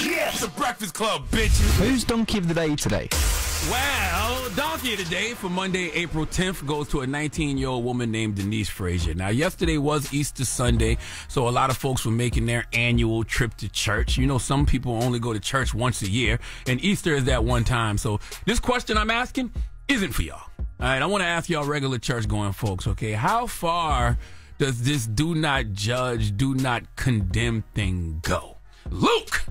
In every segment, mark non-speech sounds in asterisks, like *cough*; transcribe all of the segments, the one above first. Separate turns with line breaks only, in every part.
Yeah, it's the Breakfast Club, bitches.
Who's donkey of the day today?
Well, donkey of the day for Monday, April 10th goes to a 19 year old woman named Denise Frazier. Now, yesterday was Easter Sunday, so a lot of folks were making their annual trip to church. You know, some people only go to church once a year, and Easter is that one time. So, this question I'm asking isn't for y'all. All right, I want to ask y'all regular church going folks, okay? How far does this do not judge, do not condemn thing go? Luke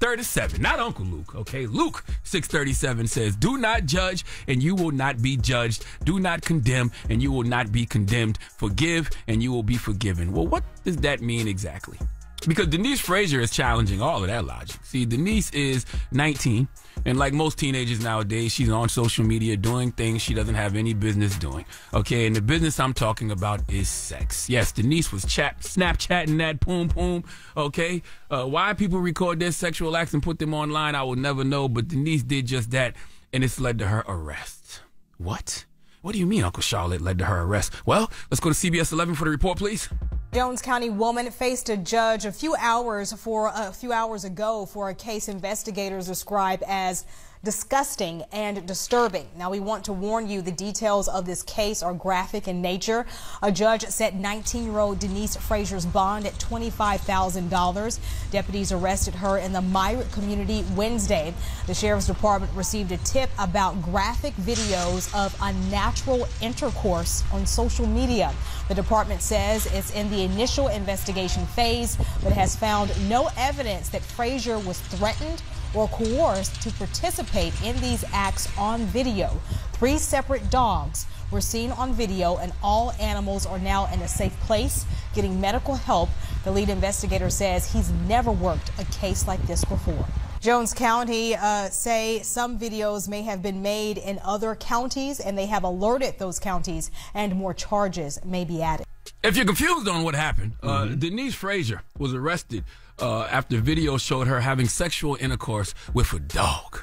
637, not Uncle Luke, okay? Luke 637 says, Do not judge and you will not be judged. Do not condemn and you will not be condemned. Forgive and you will be forgiven. Well, what does that mean exactly? Because Denise Frazier is challenging all of that logic. See, Denise is 19, and like most teenagers nowadays, she's on social media doing things she doesn't have any business doing. Okay, and the business I'm talking about is sex. Yes, Denise was chat, Snapchatting that poom poom. Okay, uh, why people record their sexual acts and put them online, I will never know. But Denise did just that, and it's led to her arrest. What? What do you mean, Uncle Charla led to her arrest? Well, let's go to CBS 11 for the report, please.
Jones County woman faced a judge a few hours for a few hours ago for a case investigators describe as disgusting and disturbing. Now, we want to warn you the details of this case are graphic in nature. A judge set 19 year old Denise Frazier's bond at $25,000. Deputies arrested her in the Myrick community Wednesday. The sheriff's department received a tip about graphic videos of unnatural intercourse on social media. The department says it's in the initial investigation phase, but has found no evidence that Frazier was threatened or coerced to participate in these acts on video. Three separate dogs were seen on video, and all animals are now in a safe place getting medical help. The lead investigator says he's never worked a case like this before. Jones County uh, say some videos may have been made in other counties, and they have alerted those counties, and more charges may be added.
If you're confused on what happened, uh, Denise Frazier was arrested uh, after video showed her having sexual intercourse with a dog.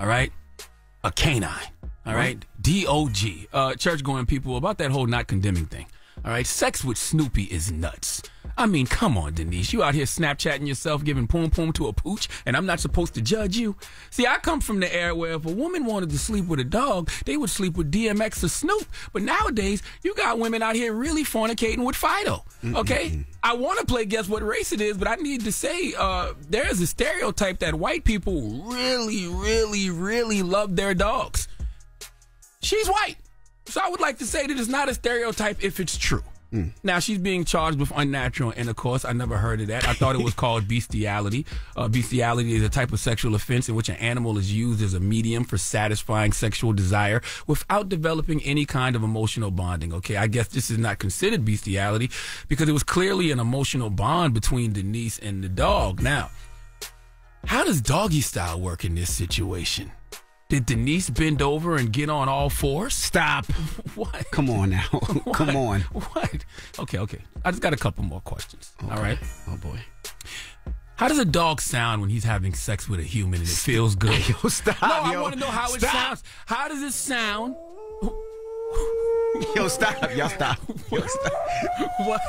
All right, a canine. All right, D O G. Uh, church going people about that whole not condemning thing. All right, sex with Snoopy is nuts. I mean, come on, Denise. You out here Snapchatting yourself, giving poom poom to a pooch, and I'm not supposed to judge you. See, I come from the era where if a woman wanted to sleep with a dog, they would sleep with DMX or Snoop. But nowadays, you got women out here really fornicating with Fido. Okay? I want to play guess what race it is, but I need to say uh, there is a stereotype that white people really, really, really love their dogs. She's white. So I would like to say that it's not a stereotype if it's true. Now she's being charged with unnatural intercourse. I never heard of that. I thought it was *laughs* called bestiality. Uh, bestiality is a type of sexual offense in which an animal is used as a medium for satisfying sexual desire without developing any kind of emotional bonding. Okay, I guess this is not considered bestiality because it was clearly an emotional bond between Denise and the dog. Now, how does doggy style work in this situation? Did Denise bend over and get on all fours?
Stop. *laughs*
What?
Come on now. *laughs* Come on.
What? Okay, okay. I just got a couple more questions. All right.
Oh boy.
How does a dog sound when he's having sex with a human and it feels good? *laughs*
Yo, stop.
no, I want to know how it sounds. How does it sound?
Yo, stop. Y'all stop. Yo, stop.
What?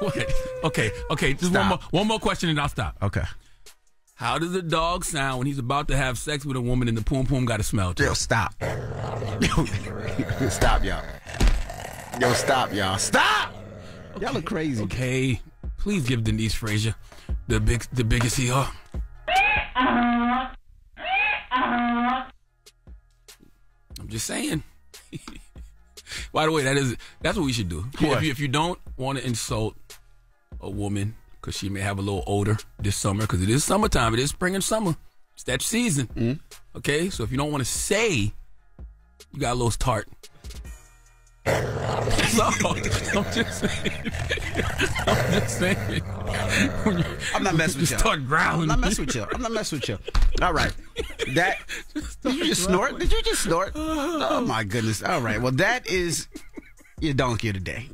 What? Okay, okay. Just one more, one more question and I'll stop.
Okay.
How does a dog sound when he's about to have sex with a woman and the poom poom got to smell
Yo, stop. Yo, stop, y'all. Yo, stop, y'all. Stop. Y'all look crazy.
Okay, please give Denise Frazier the big, the biggest ER. I'm just saying. *laughs* By the way, that is that's what we should do. If you, if you don't want to insult a woman because she may have a little odor this summer, because it is summertime, it is spring and summer, it's that season.
Mm-hmm.
Okay, so if you don't want to say you got a little tart. *laughs* All. I'm just saying. I'm just saying.
I'm not messing with
you start growling.
I'm not messing with you. I'm not messing with you. All right. That did you just snort? Did you just snort? Oh my goodness. All right. Well, that is your donkey of the day.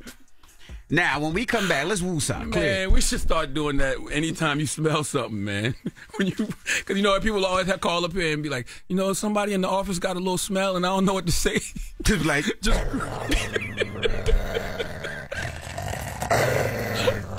Now, when we come back, let's woo some. Clear.
Man, we should start doing that anytime you smell something, man. *laughs* when you, because you know people always have call up here and be like, you know, somebody in the office got a little smell and I don't know what to say.
Just like *laughs*
Just *laughs*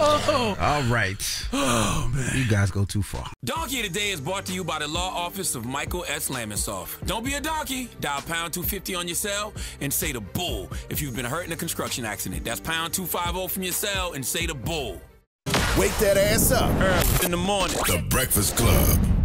Oh. All right.
Oh, man.
You guys go too far.
Donkey today is brought to you by the law office of Michael S. Lamonsoff. Don't be a donkey. Dial pound 250 on your cell and say the bull if you've been hurt in a construction accident. That's pound 250 from your cell and say the bull.
Wake that ass up.
Early in the morning.
The Breakfast Club.